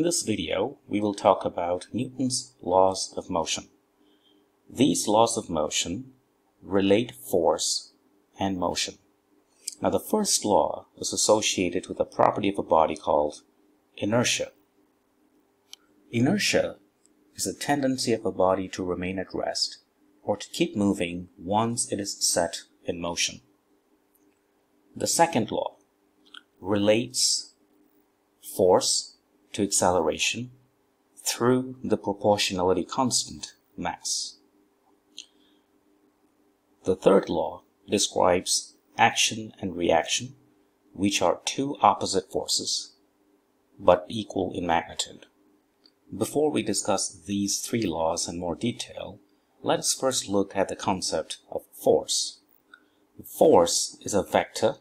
In this video, we will talk about Newton's laws of motion. These laws of motion relate force and motion. Now the first law is associated with a property of a body called inertia. Inertia is a tendency of a body to remain at rest or to keep moving once it is set in motion. The second law relates force to acceleration through the proportionality constant mass. The third law describes action and reaction, which are two opposite forces, but equal in magnitude. Before we discuss these three laws in more detail, let us first look at the concept of force. Force is a vector,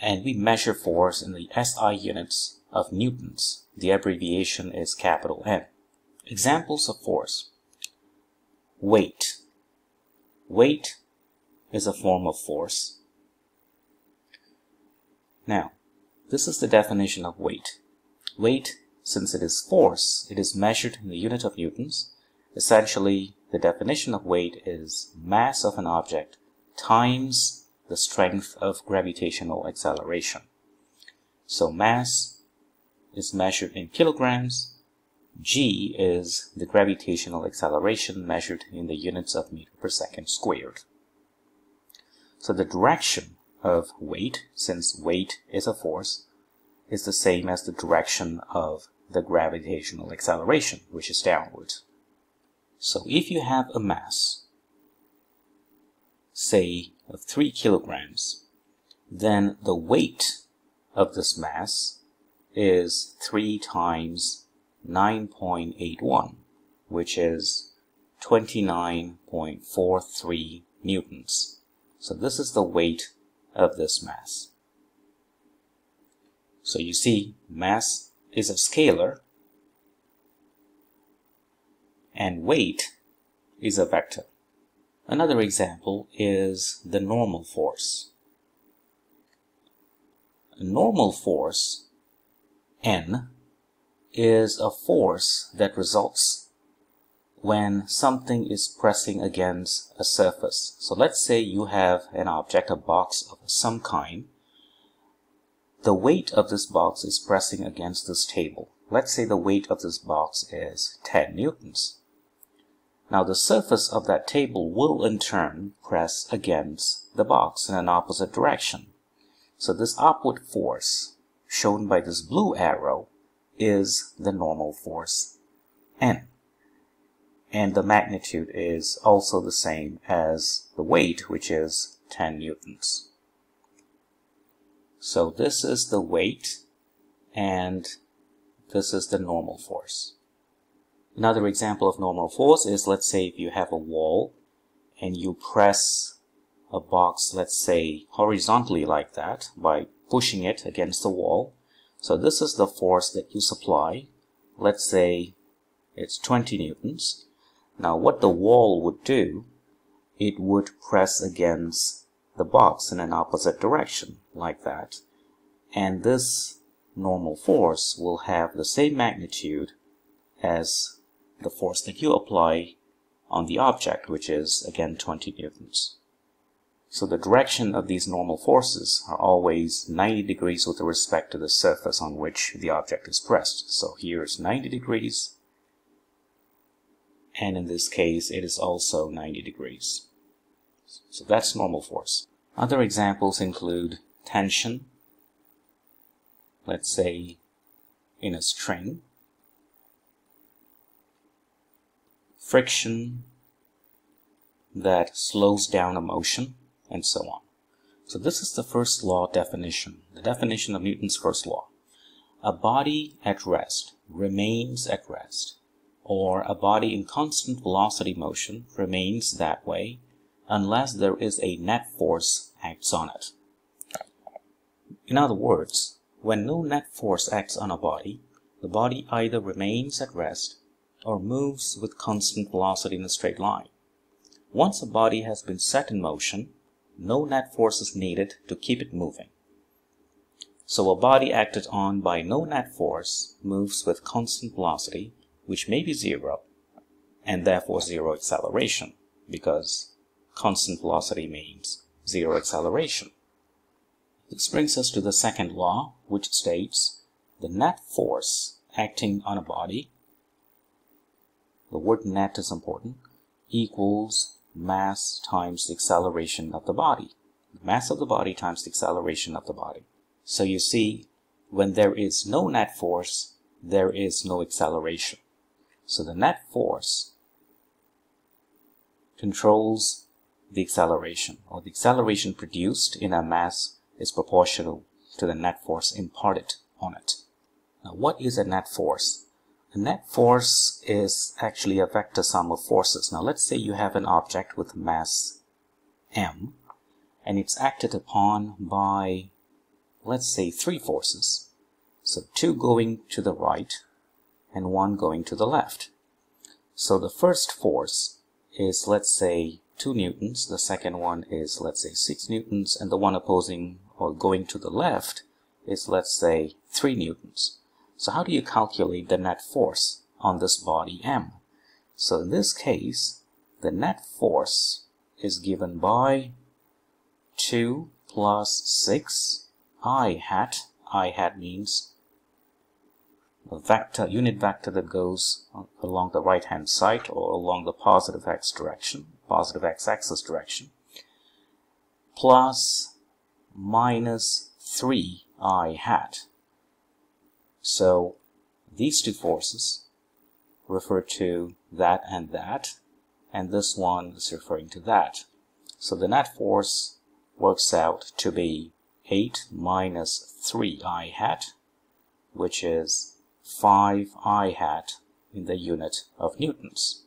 and we measure force in the SI units of newtons. The abbreviation is capital N. Examples of force. Weight. Weight is a form of force. Now, this is the definition of weight. Weight, since it is force, it is measured in the unit of newtons. Essentially, the definition of weight is mass of an object times the strength of gravitational acceleration. So mass is measured in kilograms. G is the gravitational acceleration measured in the units of meter per second squared. So the direction of weight, since weight is a force, is the same as the direction of the gravitational acceleration, which is downward. So if you have a mass, say of 3 kilograms, then the weight of this mass is 3 times 9.81, which is 29.43 newtons. So this is the weight of this mass. So you see, mass is a scalar and weight is a vector. Another example is the normal force. Normal force N is a force that results when something is pressing against a surface. So let's say you have an object, a box of some kind. The weight of this box is pressing against this table. Let's say the weight of this box is 10 newtons. Now the surface of that table will in turn press against the box in an opposite direction. So this upward force shown by this blue arrow is the normal force N. And the magnitude is also the same as the weight, which is 10 newtons. So this is the weight and this is the normal force. Another example of normal force is let's say if you have a wall and you press a box, let's say horizontally like that by pushing it against the wall. So this is the force that you supply. Let's say it's 20 newtons. Now what the wall would do, it would press against the box in an opposite direction like that. And this normal force will have the same magnitude as the force that you apply on the object, which is again 20 newtons. So the direction of these normal forces are always 90 degrees with respect to the surface on which the object is pressed. So here is 90 degrees, and in this case it is also 90 degrees. So that's normal force. Other examples include tension, let's say in a string, friction that slows down a motion, and so on. So this is the first law definition, the definition of Newton's first law. A body at rest remains at rest, or a body in constant velocity motion remains that way unless there is a net force acts on it. In other words, when no net force acts on a body, the body either remains at rest or moves with constant velocity in a straight line. Once a body has been set in motion, no net force is needed to keep it moving. So a body acted on by no net force moves with constant velocity, which may be zero, and therefore zero acceleration, because constant velocity means zero acceleration. This brings us to the second law, which states the net force acting on a body, the word net is important, equals mass times the acceleration of the body. The mass of the body times the acceleration of the body. So you see, when there is no net force, there is no acceleration. So the net force controls the acceleration, or the acceleration produced in a mass is proportional to the net force imparted on it. Now, what is a net force? A net force is actually a vector sum of forces. Now, let's say you have an object with mass m, and it's acted upon by, let's say, three forces. So, two going to the right and one going to the left. So, the first force is, let's say, 2 newtons. The second one is, let's say, 6 newtons. And the one opposing or going to the left is, let's say, 3 newtons. So how do you calculate the net force on this body M? So in this case, the net force is given by 2 plus 6 i hat. i hat means a vector, unit vector that goes along the right hand side or along the positive x direction, positive x-axis direction, plus minus 3 i hat. So these two forces refer to that and that, and this one is referring to that. So the net force works out to be 8 minus 3i hat, which is 5i hat in the unit of newtons.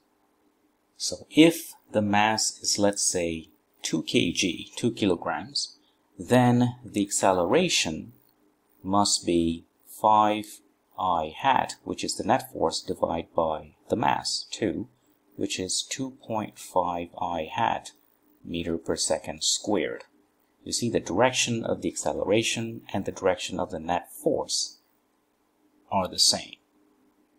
So if the mass is, let's say, 2 kg, 2 kilograms, then the acceleration must be 5 i hat, which is the net force, divided by the mass, 2, which is 2.5 i hat meter per second squared. You see the direction of the acceleration and the direction of the net force are the same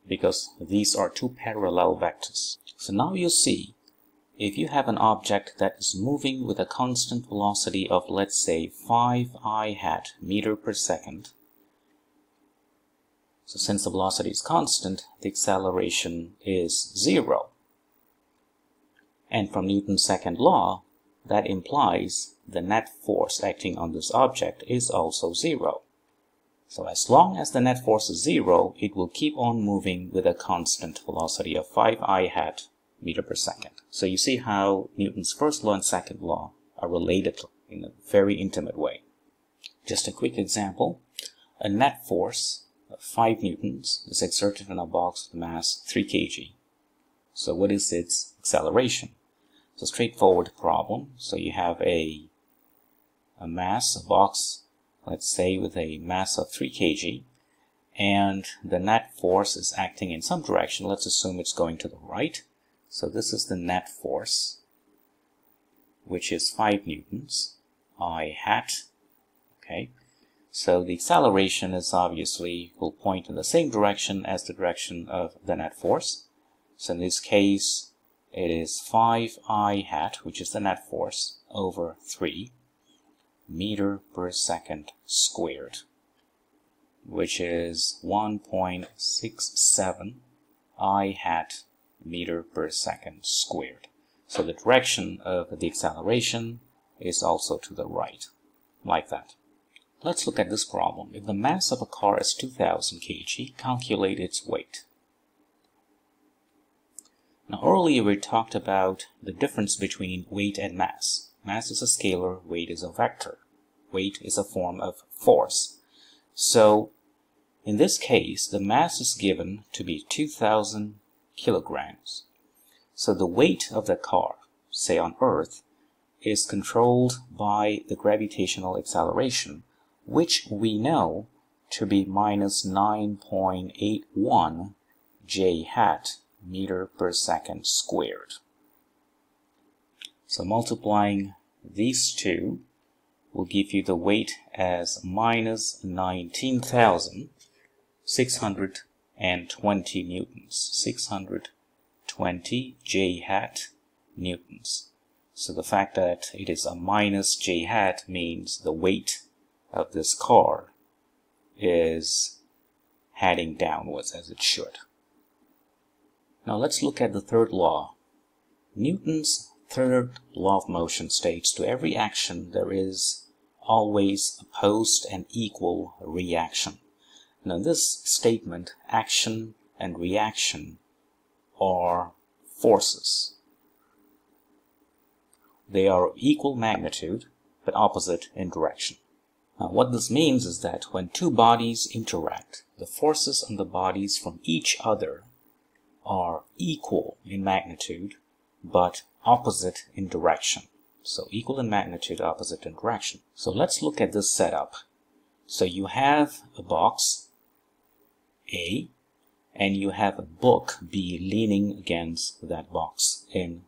because these are two parallel vectors. So now you see if you have an object that is moving with a constant velocity of let's say 5 i hat meter per second so since the velocity is constant, the acceleration is zero. And from Newton's second law, that implies the net force acting on this object is also zero. So as long as the net force is zero, it will keep on moving with a constant velocity of 5 i hat meter per second. So you see how Newton's first law and second law are related in a very intimate way. Just a quick example. A net force 5 newtons is exerted on a box with mass 3 kg. So what is its acceleration? It's a straightforward problem. So you have a, a mass, a box, let's say with a mass of 3 kg, and the net force is acting in some direction. Let's assume it's going to the right. So this is the net force, which is 5 newtons, I hat, okay, so the acceleration is obviously will point in the same direction as the direction of the net force. So in this case, it is 5i hat, which is the net force, over 3 meter per second squared, which is 1.67 i hat meter per second squared. So the direction of the acceleration is also to the right, like that. Let's look at this problem. If the mass of a car is 2000 kg, calculate its weight. Now earlier we talked about the difference between weight and mass. Mass is a scalar, weight is a vector. Weight is a form of force. So in this case, the mass is given to be 2000 kilograms. So the weight of the car, say on Earth, is controlled by the gravitational acceleration which we know to be minus 9.81 j hat meter per second squared. So multiplying these two will give you the weight as minus 19,620 newtons. 620 j hat newtons. So the fact that it is a minus j hat means the weight of this car is heading downwards as it should. Now let's look at the third law. Newton's third law of motion states to every action there is always opposed and equal reaction. Now this statement, action and reaction, are forces. They are of equal magnitude but opposite in direction. Now what this means is that when two bodies interact, the forces on the bodies from each other are equal in magnitude but opposite in direction. So equal in magnitude, opposite in direction. So let's look at this setup. So you have a box A and you have a book B leaning against that box in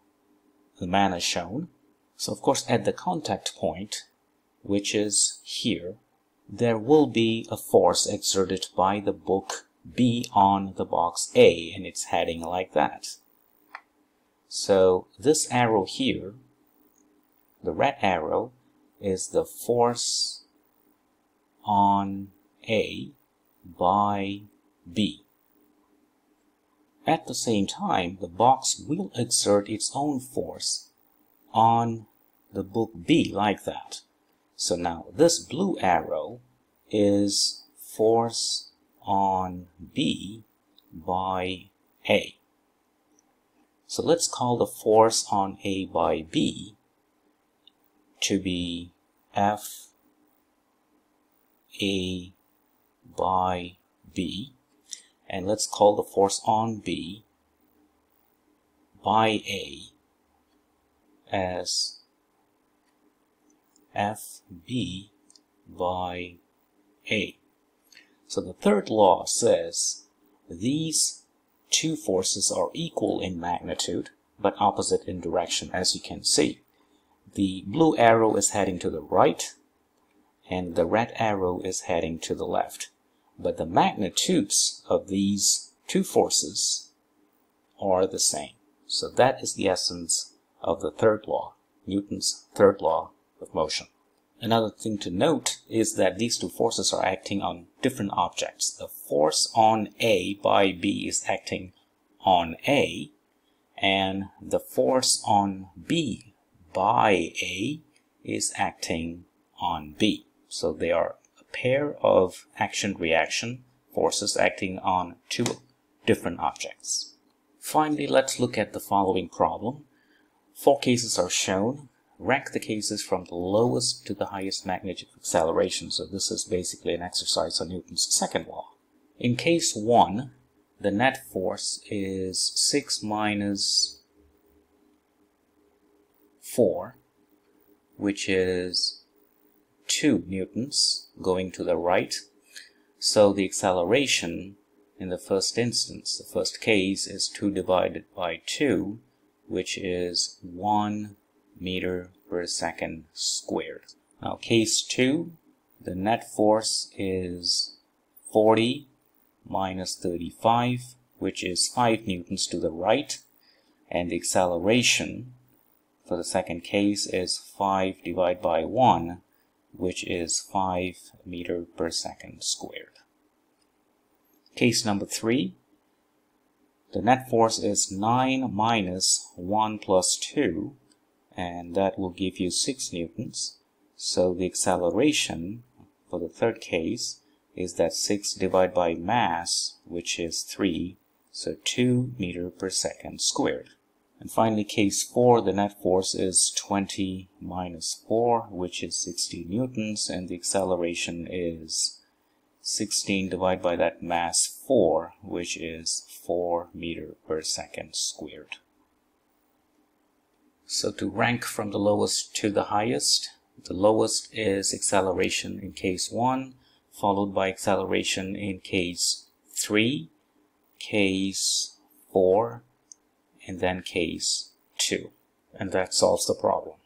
the manner shown. So of course at the contact point, which is here, there will be a force exerted by the book B on the box A and it's heading like that. So this arrow here, the red arrow, is the force on A by B. At the same time, the box will exert its own force on the book B like that. So now this blue arrow is force on B by A. So let's call the force on A by B to be F A by B. And let's call the force on B by A as FB by A. So the third law says these two forces are equal in magnitude but opposite in direction as you can see. The blue arrow is heading to the right and the red arrow is heading to the left. But the magnitudes of these two forces are the same. So that is the essence of the third law, Newton's third law of motion. Another thing to note is that these two forces are acting on different objects. The force on A by B is acting on A, and the force on B by A is acting on B. So they are a pair of action-reaction forces acting on two different objects. Finally, let's look at the following problem. Four cases are shown rank the cases from the lowest to the highest magnitude of acceleration. So this is basically an exercise on Newton's second law. In case 1, the net force is 6 minus 4, which is 2 newtons going to the right. So the acceleration in the first instance, the first case, is 2 divided by 2, which is 1 meter per second squared. Now case 2, the net force is 40 minus 35, which is 5 newtons to the right, and the acceleration for the second case is 5 divided by 1, which is 5 meter per second squared. Case number 3, the net force is 9 minus 1 plus 2, and that will give you 6 newtons. So the acceleration for the third case is that 6 divided by mass, which is 3, so 2 meter per second squared. And finally, case 4, the net force is 20 minus 4, which is 16 newtons, and the acceleration is 16 divided by that mass 4, which is 4 meter per second squared. So to rank from the lowest to the highest, the lowest is acceleration in case 1, followed by acceleration in case 3, case 4, and then case 2. And that solves the problem.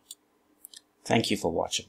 Thank you for watching.